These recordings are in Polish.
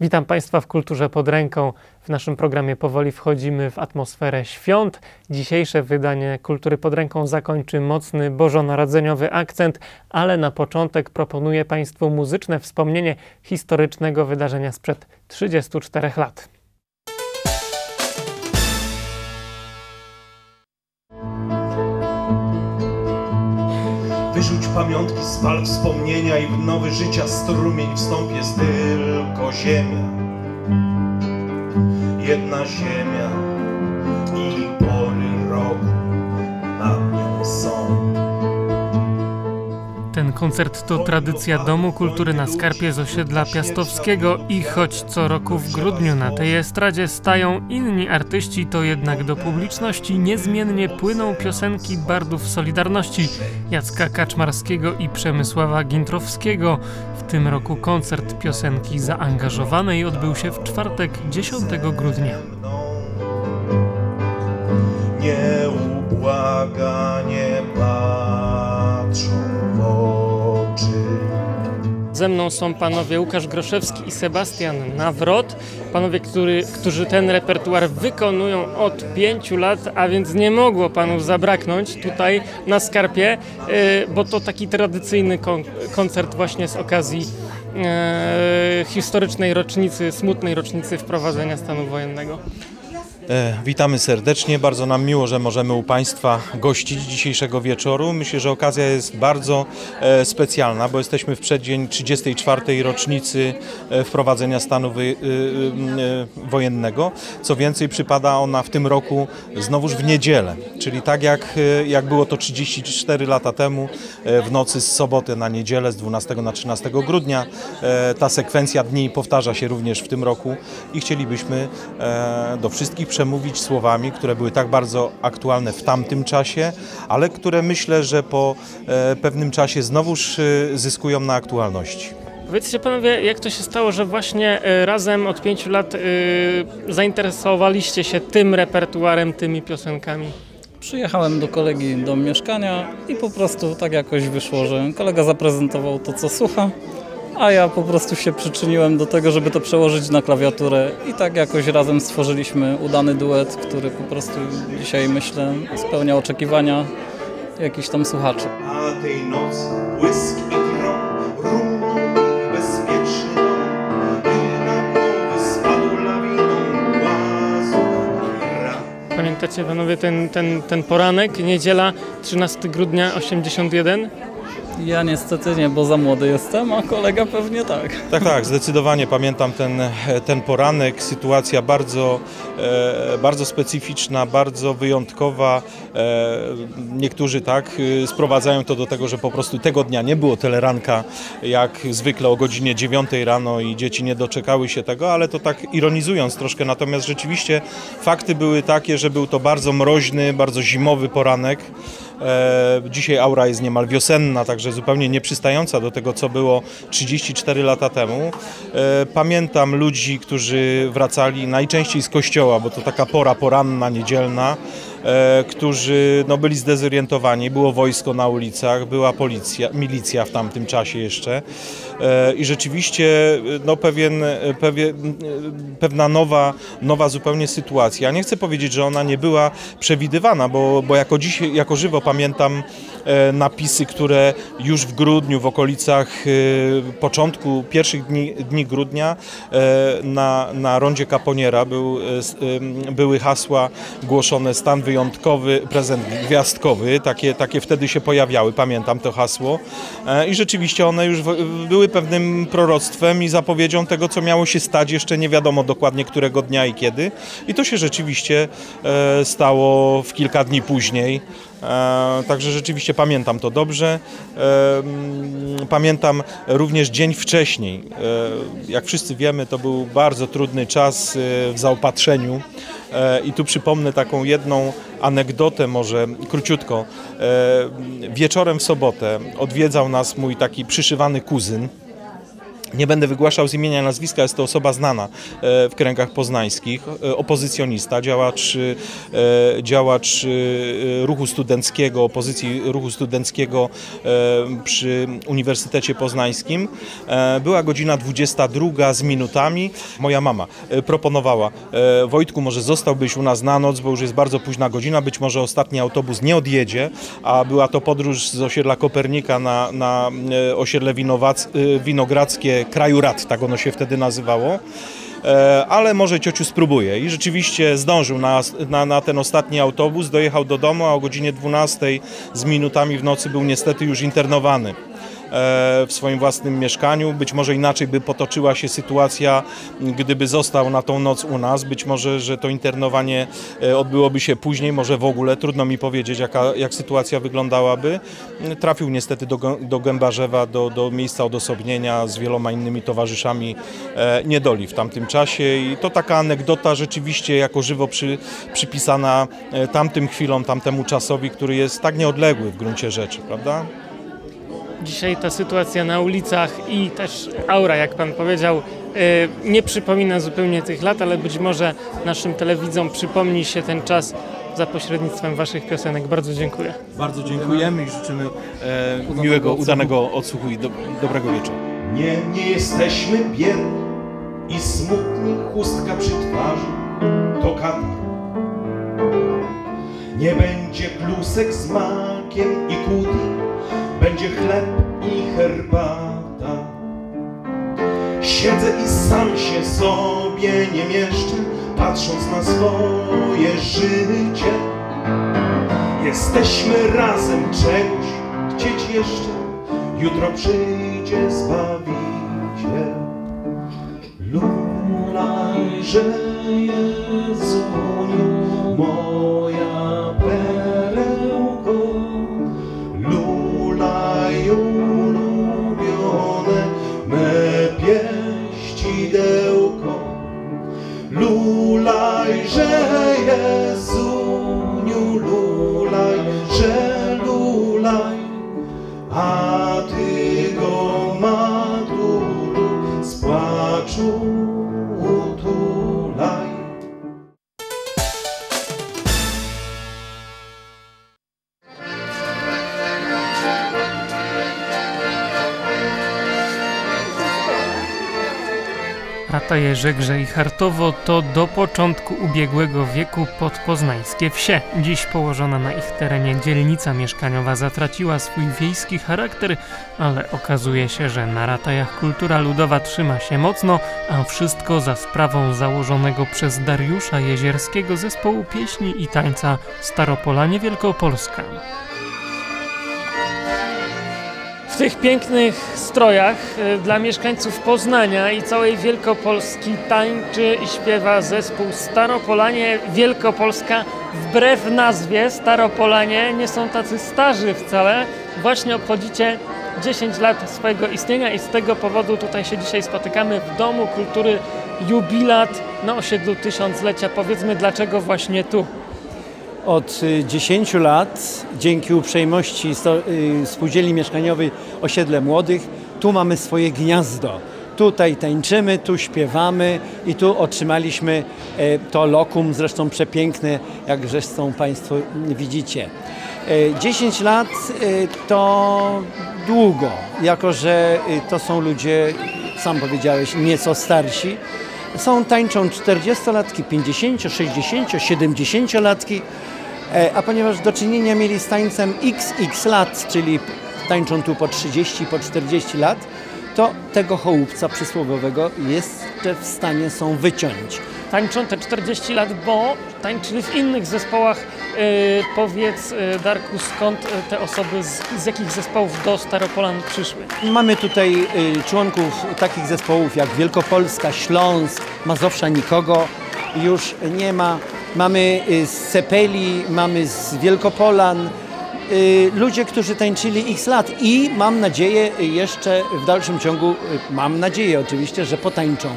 Witam Państwa w Kulturze pod ręką. W naszym programie powoli wchodzimy w atmosferę świąt. Dzisiejsze wydanie Kultury pod ręką zakończy mocny bożonarodzeniowy akcent, ale na początek proponuję Państwu muzyczne wspomnienie historycznego wydarzenia sprzed 34 lat. Wyrzuć pamiątki, spal wspomnienia i w nowy życia strumień wstąp jest tylko ziemia. Jedna ziemia koncert to tradycja Domu Kultury na Skarpie z osiedla Piastowskiego i choć co roku w grudniu na tej estradzie stają inni artyści, to jednak do publiczności niezmiennie płyną piosenki bardów Solidarności Jacka Kaczmarskiego i Przemysława Gintrowskiego. W tym roku koncert piosenki zaangażowanej odbył się w czwartek 10 grudnia. Ze mną są panowie Łukasz Groszewski i Sebastian Nawrot. Panowie, który, którzy ten repertuar wykonują od pięciu lat, a więc nie mogło panów zabraknąć tutaj na Skarpie, yy, bo to taki tradycyjny kon koncert właśnie z okazji yy, historycznej rocznicy, smutnej rocznicy wprowadzenia stanu wojennego. E, witamy serdecznie, bardzo nam miło, że możemy u Państwa gościć dzisiejszego wieczoru. Myślę, że okazja jest bardzo e, specjalna, bo jesteśmy w przeddzień 34. rocznicy e, wprowadzenia stanu wojennego. Co więcej, przypada ona w tym roku znowuż w niedzielę, czyli tak jak, jak było to 34 lata temu, w nocy z soboty na niedzielę, z 12 na 13 grudnia. Ta sekwencja dni powtarza się również w tym roku i chcielibyśmy do wszystkich przemówić słowami, które były tak bardzo aktualne w tamtym czasie, ale które myślę, że po e, pewnym czasie znowuż e, zyskują na aktualności. Powiedzcie panowie, jak to się stało, że właśnie y, razem od pięciu lat zainteresowaliście się tym repertuarem, tymi piosenkami? Przyjechałem do kolegi do mieszkania i po prostu tak jakoś wyszło, że kolega zaprezentował to, co słucha, a ja po prostu się przyczyniłem do tego, żeby to przełożyć na klawiaturę i tak jakoś razem stworzyliśmy udany duet, który po prostu dzisiaj myślę spełnia oczekiwania jakichś tam słuchaczy. A tej nocy błysk i grom, rumną i bezpieczną, i na głowy spadł lawiną głazów ran. Pamiętacie panowie ten, ten, ten poranek, niedziela 13 grudnia 81? Ja niestety nie, bo za młody jestem, a kolega pewnie tak. Tak, tak, zdecydowanie pamiętam ten, ten poranek, sytuacja bardzo, e, bardzo specyficzna, bardzo wyjątkowa. E, niektórzy tak sprowadzają to do tego, że po prostu tego dnia nie było teleranka jak zwykle o godzinie 9 rano i dzieci nie doczekały się tego, ale to tak ironizując troszkę, natomiast rzeczywiście fakty były takie, że był to bardzo mroźny, bardzo zimowy poranek. E, Dzisiaj aura jest niemal wiosenna, także zupełnie nieprzystająca do tego, co było 34 lata temu. E, Pamiętam ludzi, którzy wracali najczęściej z kościoła, bo to taka pora poranna, niedzielna, którzy no, byli zdezorientowani. Było wojsko na ulicach, była policja, milicja w tamtym czasie jeszcze. E, I rzeczywiście no, pewien, pewien, pewna nowa, nowa zupełnie sytuacja. Nie chcę powiedzieć, że ona nie była przewidywana, bo, bo jako, dziś, jako żywo pamiętam e, napisy, które już w grudniu, w okolicach e, początku pierwszych dni, dni grudnia e, na, na rondzie Kaponiera był, e, były hasła głoszone stan wyjątkowy, prezent gwiazdkowy. Takie, takie wtedy się pojawiały, pamiętam to hasło. E, I rzeczywiście one już były pewnym proroctwem i zapowiedzią tego, co miało się stać, jeszcze nie wiadomo dokładnie którego dnia i kiedy. I to się rzeczywiście e, stało w kilka dni później. E, Także rzeczywiście pamiętam to dobrze. E, mm, Pamiętam również dzień wcześniej. E, Jak wszyscy wiemy, to był bardzo trudny czas w zaopatrzeniu. I tu przypomnę taką jedną anegdotę, może króciutko. Wieczorem w sobotę odwiedzał nas mój taki przyszywany kuzyn. Nie będę wygłaszał z imienia nazwiska, jest to osoba znana e, w kręgach poznańskich, e, opozycjonista, działacz, e, działacz ruchu studenckiego, opozycji ruchu studenckiego przy Uniwersytecie Poznańskim. Była godzina 22 z minutami. Moja mama proponowała, Wojtku, może zostałbyś u nas na noc, bo już jest bardzo późna godzina, być może ostatni autobus nie odjedzie, a była to podróż z osiedla Kopernika na, na osiedle Winowac, Winogradzkie kraju rad, tak ono się wtedy nazywało e, ale może ciociu spróbuje. I rzeczywiście zdążył na, na, na, ten ostatni autobus, dojechał do domu, a o godzinie 12 z minutami w nocy był niestety już internowany. E, w swoim własnym mieszkaniu. Być może inaczej by potoczyła się sytuacja, gdyby został na tą noc u nas. Być może, że to internowanie e, odbyłoby się później, może w ogóle. Trudno mi powiedzieć, jaka, jak sytuacja wyglądałaby. Trafił niestety do, do Gębarzewa, do, do miejsca odosobnienia z wieloma innymi towarzyszami e, niedoli w tamtym czasie. I to taka anegdota rzeczywiście jako żywo przy, przypisana tamtym chwilom, tamtemu czasowi, który jest tak nieodległy w gruncie rzeczy, prawda? Dzisiaj ta sytuacja na ulicach i też aura, jak Pan powiedział, y, nie przypomina zupełnie tych lat, ale być może naszym telewidzom przypomni się ten czas za pośrednictwem Waszych piosenek. Bardzo dziękuję. Bardzo dziękujemy i życzymy e, miłego, udanego odsłuchu i do, dobrego wieczoru. Nie, nie jesteśmy bierni i smutni, chustka przy twarzy to katar. Nie będzie klusek z makiem i kuti, będzie chleb i herbata. Siedzę i sam się sobie nie mieszczę, patrząc na swoje życie. Jesteśmy razem czegoś chcieć jeszcze, jutro przyjdzie Zbawiciel. Lulaj, że Jezuniu moja Jerzegże i Hartowo to do początku ubiegłego wieku podpoznańskie wsie. Dziś położona na ich terenie dzielnica mieszkaniowa zatraciła swój wiejski charakter, ale okazuje się, że na ratajach kultura ludowa trzyma się mocno, a wszystko za sprawą założonego przez Dariusza Jezierskiego zespołu pieśni i tańca Staropolanie Wielkopolska. W tych pięknych strojach y, dla mieszkańców Poznania i całej Wielkopolski tańczy i śpiewa zespół Staropolanie Wielkopolska. Wbrew nazwie Staropolanie nie są tacy starzy wcale. Właśnie obchodzicie 10 lat swojego istnienia i z tego powodu tutaj się dzisiaj spotykamy w Domu Kultury Jubilat na osiedlu tysiąclecia. Powiedzmy dlaczego właśnie tu. Od 10 y, lat, dzięki uprzejmości y, Spółdzielni Mieszkaniowej Osiedle Młodych, tu mamy swoje gniazdo. Tutaj tańczymy, tu śpiewamy i tu otrzymaliśmy e, to lokum, zresztą przepiękne, jak zresztą Państwo widzicie. 10 e, lat e, to długo, jako że to są ludzie, sam powiedziałeś, nieco starsi. Są tańczą 40-latki, 50, 60, 70-latki. E, a ponieważ do czynienia mieli z tańcem XX lat, czyli tańczą tu po 30, po 40 lat, to tego chołupca przysłowiowego jeszcze w stanie są wyciąć. Tańczą te 40 lat, bo tańczyli w innych zespołach. Yy, powiedz, yy, Darku, skąd te osoby, z, z, jakich zespołów do Staropolan przyszły? Mamy tutaj członków takich zespołów jak Wielkopolska, Śląsk, Mazowsza nikogo już nie ma. Mamy z Cepeli, mamy z Wielkopolan, ludzie, którzy tańczyli x lat i mam nadzieję jeszcze w dalszym ciągu, mam nadzieję oczywiście, że potańczą.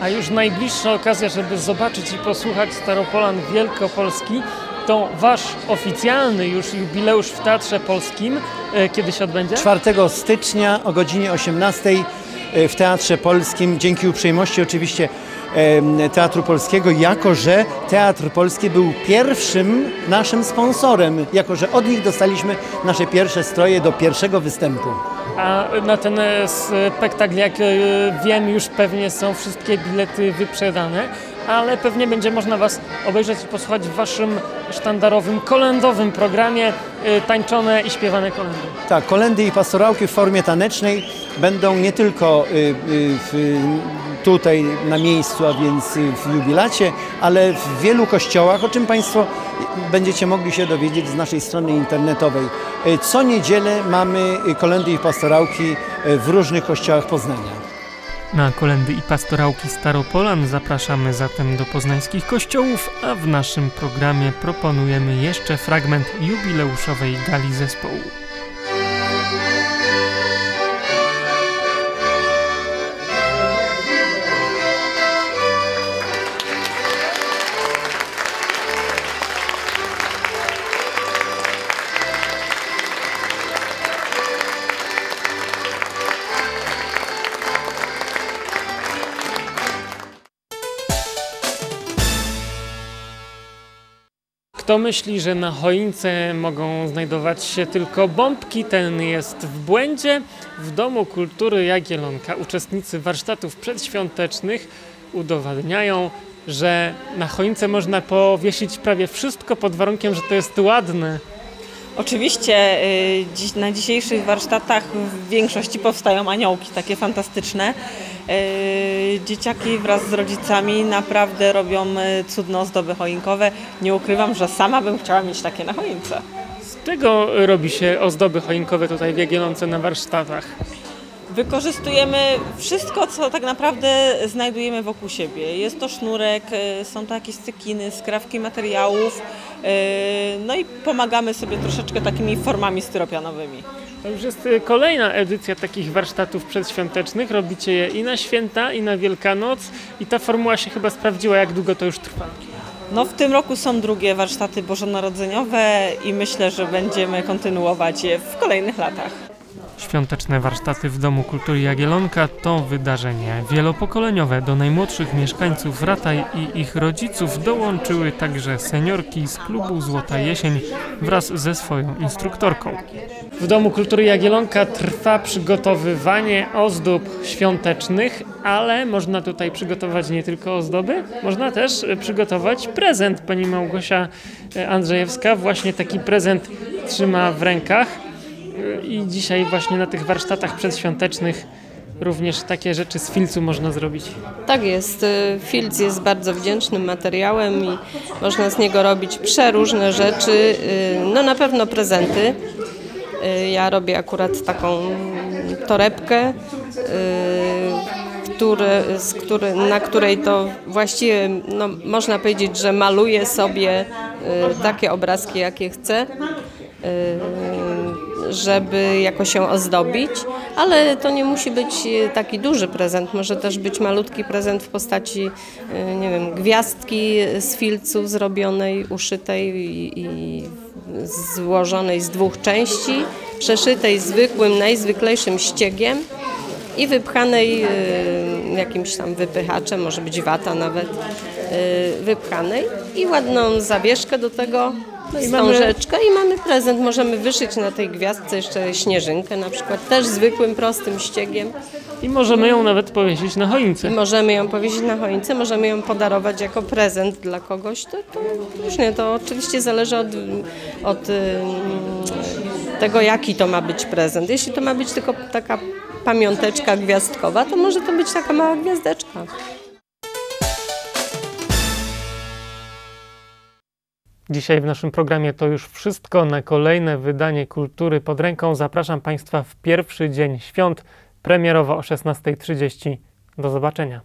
A już najbliższa okazja, żeby zobaczyć i posłuchać Staropolan Wielkopolski, to wasz oficjalny już jubileusz w Teatrze Polskim. Kiedy się odbędzie? 4 stycznia o godzinie 18 e, w Teatrze Polskim, dzięki uprzejmości oczywiście Teatru Polskiego, jako że Teatr Polski był pierwszym naszym sponsorem, jako że od nich dostaliśmy nasze pierwsze stroje do pierwszego występu. A na ten e, spektakl, jak e, wiem, już pewnie są wszystkie bilety wyprzedane, ale pewnie będzie można Was obejrzeć i posłuchać w Waszym sztandarowym, kolędowym programie e, tańczone i śpiewane kolendy. Tak, kolendy i pastorałki w formie tanecznej będą nie tylko y, y, w, tutaj na miejscu, a więc y, w jubilacie, ale w wielu kościołach, o czym Państwo będziecie mogli się dowiedzieć z naszej strony internetowej. Y, Co niedzielę mamy y, kolendy i pastorałki y, w różnych kościołach Poznania. Na kolendy i pastorałki Staropolan zapraszamy zatem do poznańskich kościołów, a w naszym programie proponujemy jeszcze fragment jubileuszowej gali zespołu. Kto myśli, że na choince mogą znajdować się tylko bombki, ten jest w błędzie. W Domu Kultury Jagiellonka uczestnicy warsztatów przedświątecznych udowadniają, że na choince można powiesić prawie wszystko pod warunkiem, że to jest ładne. Oczywiście y, na dzisiejszych warsztatach w większości powstają aniołki, takie fantastyczne. Y, Dzieciaki wraz z rodzicami naprawdę robią y, cudne ozdoby choinkowe. Nie ukrywam, że sama bym chciała mieć takie na choince. Z czego robi się ozdoby choinkowe tutaj w Jagiellonce na warsztatach? Wykorzystujemy wszystko, co tak naprawdę znajdujemy wokół siebie. Jest to sznurek, y, są to jakieś cykiny, skrawki materiałów, y, no i pomagamy sobie troszeczkę takimi formami styropianowymi. To już jest y, kolejna edycja takich warsztatów przedświątecznych. Robicie je i na święta, i na Wielkanoc. I ta formuła się chyba sprawdziła, jak długo to już trwa. No w tym roku są drugie warsztaty bożonarodzeniowe i myślę, że będziemy kontynuować je w kolejnych latach. Świąteczne warsztaty w Domu Kultury Jagiellonka to wydarzenie wielopokoleniowe. Do najmłodszych mieszkańców Rataj i ich rodziców dołączyły także seniorki z klubu Złota Jesień wraz ze swoją instruktorką. W Domu Kultury Jagiellonka trwa przygotowywanie ozdób świątecznych, ale można tutaj przygotować nie tylko ozdoby, można też przygotować prezent. Pani Małgosia Andrzejewska właśnie taki prezent trzyma w rękach. I dzisiaj właśnie na tych warsztatach przedświątecznych również takie rzeczy z filcu można zrobić. Tak jest. y, Filc jest bardzo wdzięcznym materiałem i można z niego robić przeróżne rzeczy. y, No na pewno prezenty. Y, Ja robię akurat taką torebkę, z który, na której to właściwie no, można powiedzieć, że maluję sobie takie obrazki, jakie chcę. Żeby jakoś się ozdobić, ale to nie musi być e, taki duży prezent, może też być malutki prezent w postaci, e, nie wiem, gwiazdki z filcu zrobionej, uszytej i, złożonej z dwóch części, przeszytej zwykłym, najzwyklejszym ściegiem i wypchanej e, jakimś tam wypychaczem, może być wata nawet, wypchanej i ładną zawieszkę do tego, i wstążeczkę i mamy prezent. Możemy wyszyć na tej gwiazdce jeszcze śnieżynkę na przykład, też zwykłym, prostym ściegiem. I możemy ją nawet powiesić na choince. I możemy ją powiesić na choince, możemy ją podarować jako prezent dla kogoś. To, to różnie, to oczywiście zależy od, od ym, tego, jaki to ma być prezent. Jeśli to ma być tylko taka pamiąteczka gwiazdkowa, to może to być taka mała gwiazdeczka. Dzisiaj w naszym programie to już wszystko. Na kolejne wydanie Kultury pod ręką zapraszam Państwa w pierwszy dzień świąt, premierowo o 16.30. Do zobaczenia.